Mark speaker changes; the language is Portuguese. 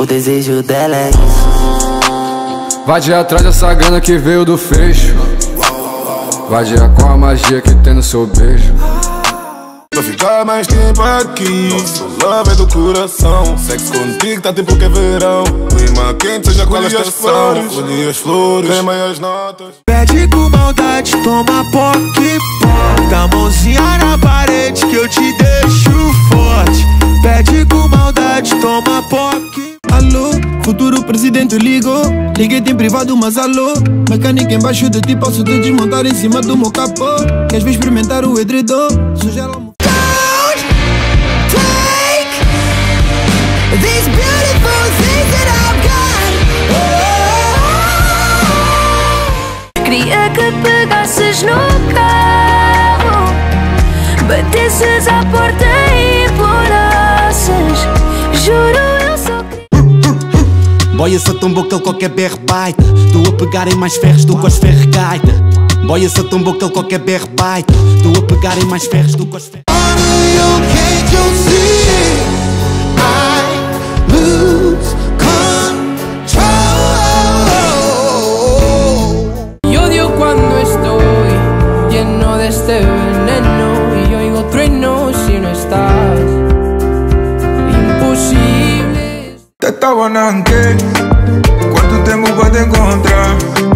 Speaker 1: O desejo dela é isso.
Speaker 2: Vai de atrás dessa grana que veio do fecho. Vai de com a magia que tem no seu beijo.
Speaker 3: Vou ficar mais tempo aqui. Nosso love é do coração. Sexo contigo tá tipo que é verão. Clima quente, seja qual a estação. Colhi as flores, tem maiores notas.
Speaker 4: Pede com maldade, toma poque Bota a mãozinha na parede que eu te deixo forte. Pede com maldade, toma poque
Speaker 5: futuro presidente ligou Liguei em privado, mas alô Mecânica embaixo de ti, posso te desmontar em cima do meu capô Queres vir experimentar o edredom? Sujar lá
Speaker 6: These beautiful things that I've got. Queria que pegasses no carro, batesses à porta
Speaker 7: Boia se tombou que ele qualquer BR baita. Tu a pegarem mais ferros do que os ferros gaita. Boia se tombou que ele qualquer BR baita. Tu a pegarem mais ferros do que os ferros
Speaker 4: Can't you see? I lose control
Speaker 8: Y odio cuando estoy lleno de este veneno
Speaker 9: estaban antes, quanto tempo pra te encontrar?